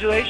Congratulations!